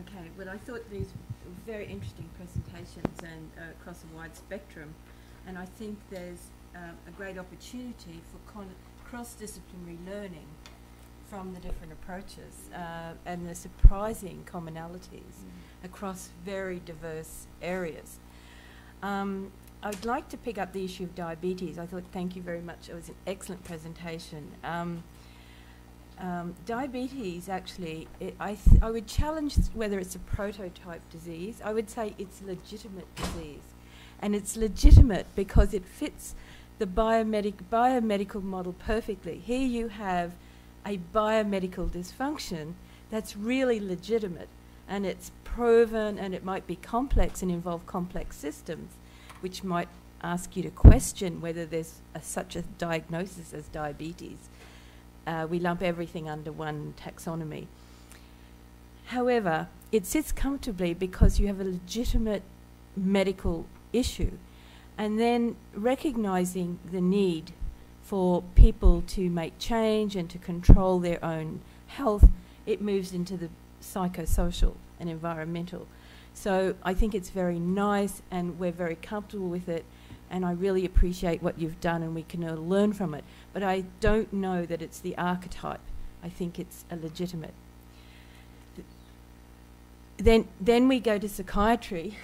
Okay, well, I thought these were very interesting presentations and uh, across a wide spectrum, and I think there's uh, a great opportunity for con- cross-disciplinary learning from the different approaches uh, and the surprising commonalities across very diverse areas. Um, I'd like to pick up the issue of diabetes. I thought, thank you very much. It was an excellent presentation. Um, um, diabetes, actually, it, I, I would challenge whether it's a prototype disease. I would say it's a legitimate disease. And it's legitimate because it fits the biomedic, biomedical model perfectly. Here you have a biomedical dysfunction that's really legitimate and it's proven and it might be complex and involve complex systems, which might ask you to question whether there's a, such a diagnosis as diabetes. Uh, we lump everything under one taxonomy. However, it sits comfortably because you have a legitimate medical issue. And then recognizing the need for people to make change and to control their own health, it moves into the psychosocial and environmental. So I think it's very nice and we're very comfortable with it and I really appreciate what you've done and we can uh, learn from it. But I don't know that it's the archetype. I think it's a legitimate. Th then, then we go to psychiatry,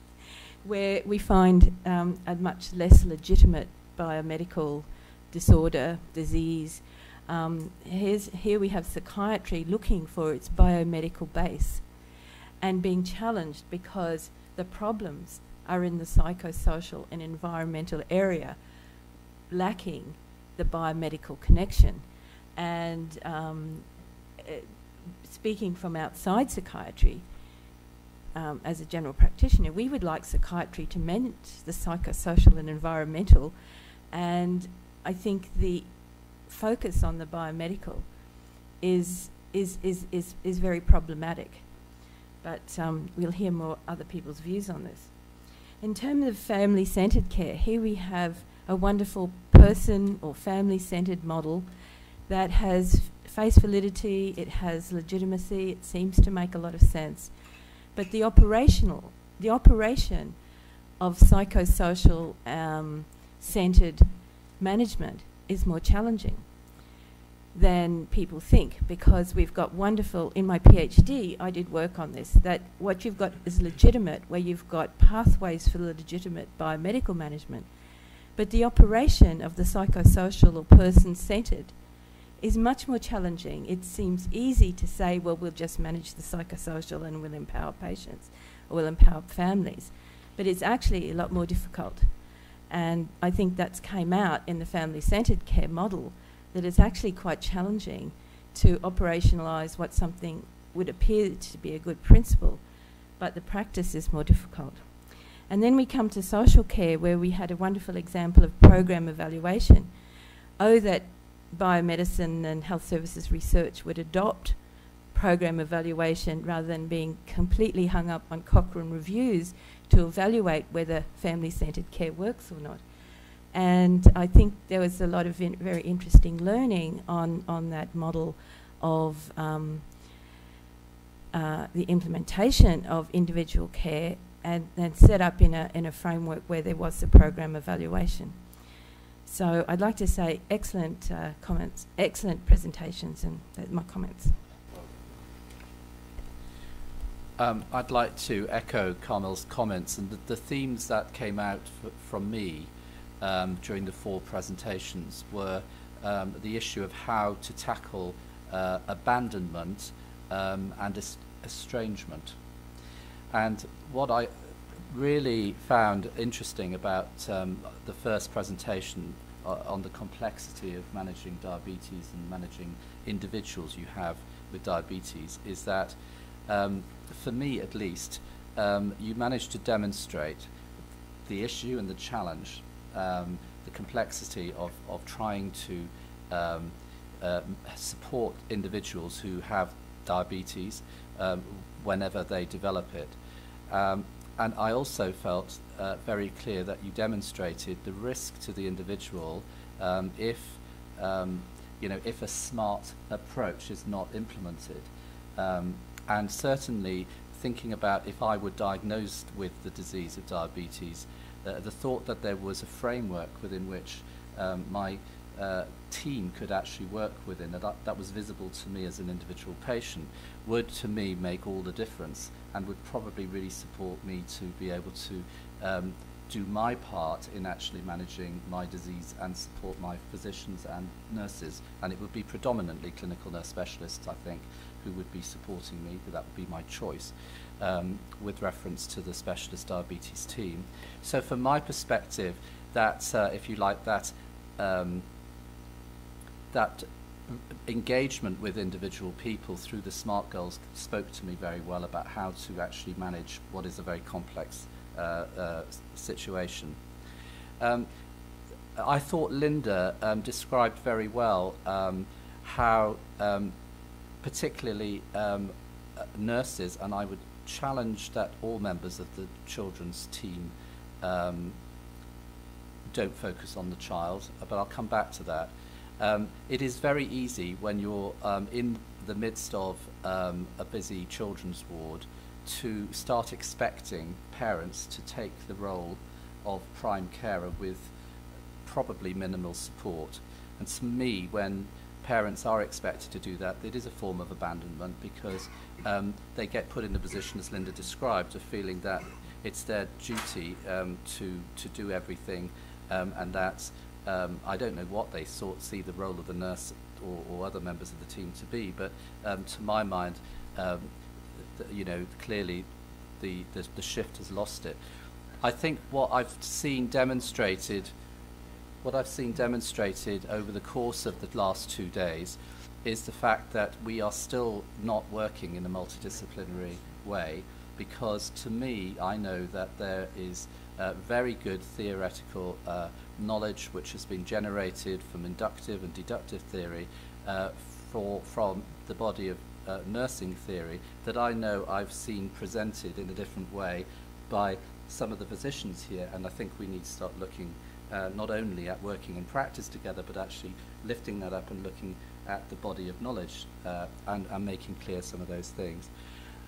where we find um, a much less legitimate biomedical disorder, disease. Um, here we have psychiatry looking for its biomedical base and being challenged because the problems are in the psychosocial and environmental area, lacking the biomedical connection. And um, uh, speaking from outside psychiatry, um, as a general practitioner, we would like psychiatry to manage the psychosocial and environmental. And I think the focus on the biomedical is, is, is, is, is very problematic. But um, we'll hear more other people's views on this. In terms of family centred care, here we have a wonderful person or family centred model that has face validity, it has legitimacy, it seems to make a lot of sense. But the operational, the operation of psychosocial um, centred management is more challenging than people think because we've got wonderful, in my PhD, I did work on this, that what you've got is legitimate, where you've got pathways for the legitimate biomedical management. But the operation of the psychosocial or person centred is much more challenging. It seems easy to say, well, we'll just manage the psychosocial and we'll empower patients or we'll empower families. But it's actually a lot more difficult. And I think that's came out in the family centred care model that it's actually quite challenging to operationalise what something would appear to be a good principle, but the practice is more difficult. And then we come to social care, where we had a wonderful example of program evaluation. Oh, that biomedicine and health services research would adopt program evaluation rather than being completely hung up on Cochrane reviews to evaluate whether family centred care works or not. And I think there was a lot of in very interesting learning on, on that model of um, uh, the implementation of individual care and, and set up in a, in a framework where there was a program evaluation. So I'd like to say excellent uh, comments, excellent presentations, and my comments. Um, I'd like to echo Carmel's comments and the, the themes that came out from me um, during the four presentations were um, the issue of how to tackle uh, abandonment um, and est estrangement. And what I really found interesting about um, the first presentation uh, on the complexity of managing diabetes and managing individuals you have with diabetes is that, um, for me at least, um, you managed to demonstrate the issue and the challenge um, the complexity of, of trying to um, uh, support individuals who have diabetes um, whenever they develop it. Um, and I also felt uh, very clear that you demonstrated the risk to the individual um, if, um, you know, if a smart approach is not implemented. and certainly thinking about if I were diagnosed with the disease of diabetes, uh, the thought that there was a framework within which um, my uh, team could actually work within, that, that was visible to me as an individual patient, would to me make all the difference and would probably really support me to be able to um, do my part in actually managing my disease and support my physicians and nurses. And it would be predominantly clinical nurse specialists, I think, who would be supporting me, that would be my choice, um, with reference to the specialist diabetes team. So from my perspective, that, uh, if you like, that, um, that engagement with individual people through the SMART goals spoke to me very well about how to actually manage what is a very complex uh, uh, situation. Um, I thought Linda um, described very well um, how um, particularly um, nurses, and I would challenge that all members of the children's team um, don't focus on the child, but I'll come back to that. Um, it is very easy when you're um, in the midst of um, a busy children's ward to start expecting parents to take the role of prime carer with probably minimal support. And to me, when parents are expected to do that, it is a form of abandonment because um, they get put in the position, as Linda described, of feeling that it's their duty um, to, to do everything um, and that um, I don't know what they sort, see the role of the nurse or, or other members of the team to be, but um, to my mind, um, you know, clearly the, the, the shift has lost it. I think what I've seen demonstrated, what I've seen demonstrated over the course of the last two days is the fact that we are still not working in a multidisciplinary way because to me, I know that there is uh, very good theoretical uh, knowledge which has been generated from inductive and deductive theory uh, for, from the body of uh, nursing theory that I know I've seen presented in a different way by some of the physicians here, and I think we need to start looking uh, not only at working in practice together, but actually lifting that up and looking at the body of knowledge uh, and, and making clear some of those things.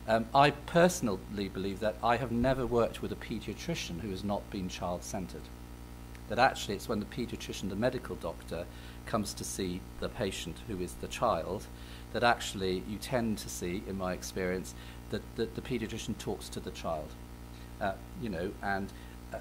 Um, I personally believe that I have never worked with a pediatrician who has not been child-centered. That actually it's when the pediatrician, the medical doctor, comes to see the patient who is the child, that actually you tend to see, in my experience, that, that the pediatrician talks to the child. Uh, you know, and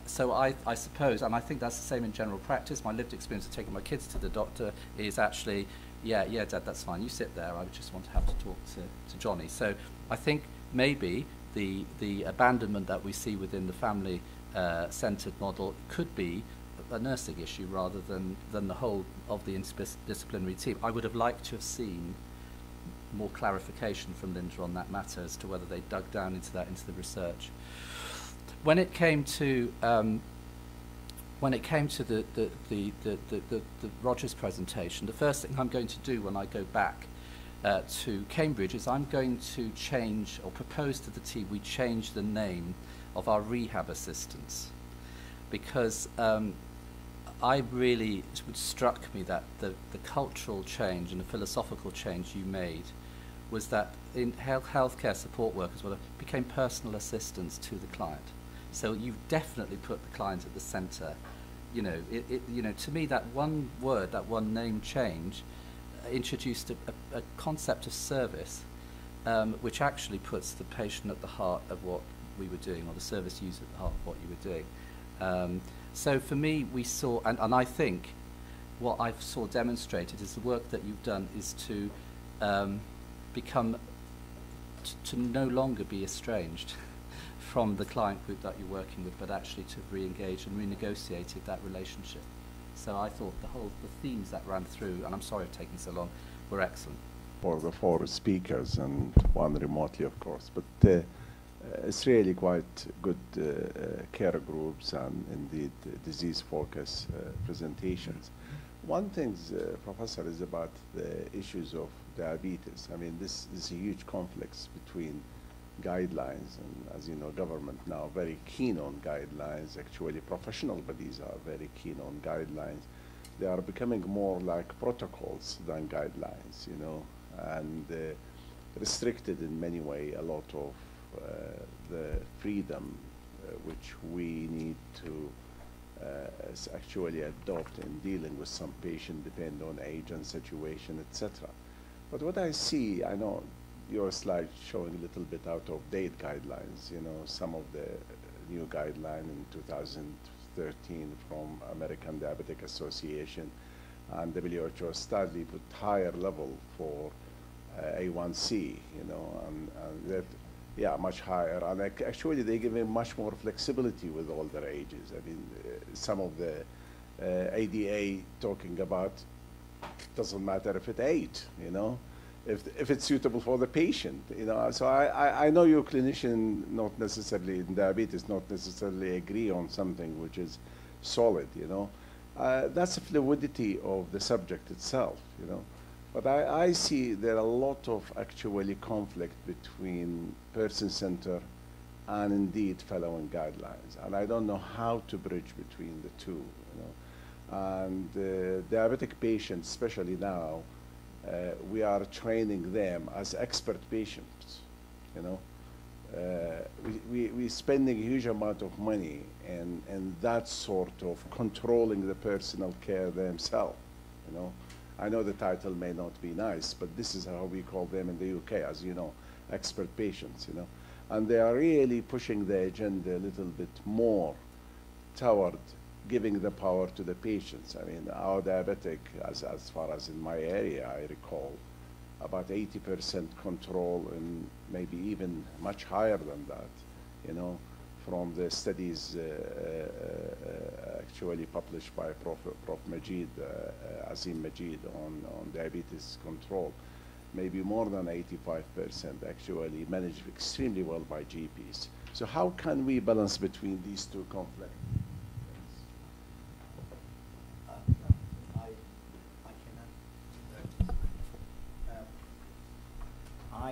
so I, I suppose, and I think that's the same in general practice, my lived experience of taking my kids to the doctor is actually, yeah, yeah, Dad, that's fine, you sit there, I just want to have to talk to, to Johnny. So I think maybe the, the abandonment that we see within the family uh, centered model could be a nursing issue rather than, than the whole of the interdisciplinary team. I would have liked to have seen more clarification from Linda on that matter as to whether they dug down into that into the research. When it came to um, when it came to the the, the, the, the, the, Rogers presentation, the first thing I'm going to do when I go back uh, to Cambridge is I'm going to change or propose to the team we change the name of our rehab assistants because um, I really, it struck me that the, the cultural change and the philosophical change you made was that in health healthcare support workers became personal assistants to the client. So you've definitely put the client at the centre. You know, it, it, you know, to me that one word, that one name change, uh, introduced a, a, a concept of service, um, which actually puts the patient at the heart of what we were doing, or the service user at the heart of what you were doing. Um, so for me, we saw, and, and I think what I saw demonstrated is the work that you've done is to um, become, to no longer be estranged from the client group that you're working with, but actually to re-engage and renegotiated that relationship. So I thought the whole, the themes that ran through, and I'm sorry for taking so long, were excellent. For the four speakers and one remotely, of course, but uh, uh, it's really quite good uh, uh, care groups and indeed disease focus presentations. One thing, Professor, is about the issues of diabetes. I mean, this is a huge conflict between guidelines, and as you know, government now very keen on guidelines. Actually, professional bodies are very keen on guidelines. They are becoming more like protocols than guidelines, you know, and uh, restricted in many way a lot of uh, the freedom uh, which we need to uh, actually adopt in dealing with some patient depend on age and situation, etc. But what I see, I know your slide showing a little bit out of date guidelines, you know, some of the new guideline in 2013 from American Diabetic Association and WHO study put higher level for uh, A1C, you know, and, and that, yeah, much higher. And actually, they give much more flexibility with older ages. I mean, uh, some of the uh, ADA talking about doesn't matter if it's eight, you know, if, if it's suitable for the patient, you know. So I, I, I know your clinician not necessarily in diabetes not necessarily agree on something which is solid, you know. Uh, that's the fluidity of the subject itself, you know. But I, I see there are a lot of actually conflict between person center and indeed following guidelines. And I don't know how to bridge between the two, you know. And uh, diabetic patients, especially now, we are training them as expert patients, you know. Uh, we, we, we're spending a huge amount of money and, and that sort of controlling the personal care themselves, you know. I know the title may not be nice, but this is how we call them in the UK, as you know, expert patients, you know. And they are really pushing the agenda a little bit more toward giving the power to the patients. I mean, our diabetic, as, as far as in my area, I recall, about 80% control and maybe even much higher than that, you know, from the studies uh, uh, actually published by Prof. Prof. Majeed, uh, uh, Azeem Majeed on, on diabetes control. Maybe more than 85% actually managed extremely well by GPs. So how can we balance between these two conflicts?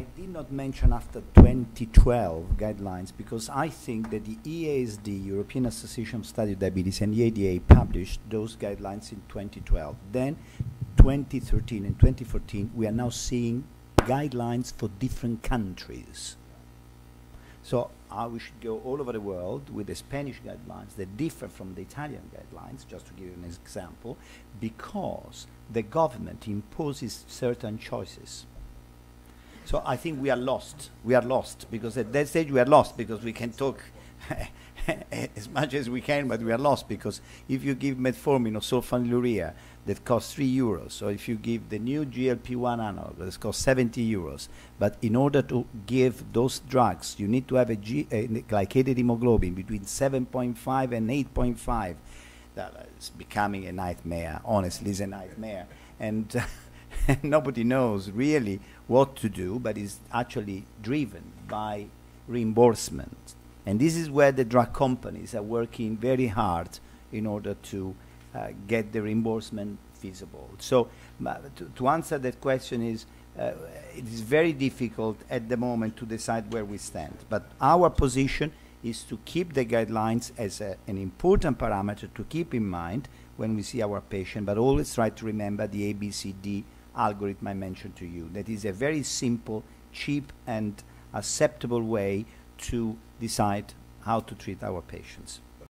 I did not mention after 2012 guidelines because I think that the EASD, European Association of Study of Diabetes, and the ADA published those guidelines in 2012. Then 2013 and 2014, we are now seeing guidelines for different countries. So uh, we should go all over the world with the Spanish guidelines that differ from the Italian guidelines, just to give you an example, because the government imposes certain choices. So I think we are lost. We are lost because at that stage we are lost because we can talk as much as we can, but we are lost because if you give metformin or sulfonylurea that costs three euros, or if you give the new GLP-1 analog that costs 70 euros, but in order to give those drugs, you need to have a, G, a glycated hemoglobin between 7.5 and 8.5. That is becoming a nightmare. Honestly, it's a nightmare, and. nobody knows really what to do, but is actually driven by reimbursement. And this is where the drug companies are working very hard in order to uh, get the reimbursement feasible. So, uh, to, to, answer that question is, uh, it is very difficult at the moment to decide where we stand. But our position is to keep the guidelines as a, an important parameter to keep in mind when we see our patient, but always try to remember the ABCD algorithm I mentioned to you. That is a very simple, cheap, and acceptable way to decide how to treat our patients.